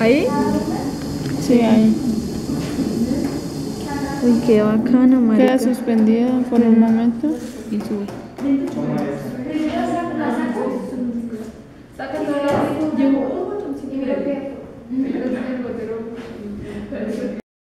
¿Ahí? Sí, ahí. Uy, qué bacana, marica. Queda suspendida por un momento. Y sube. Saca todo.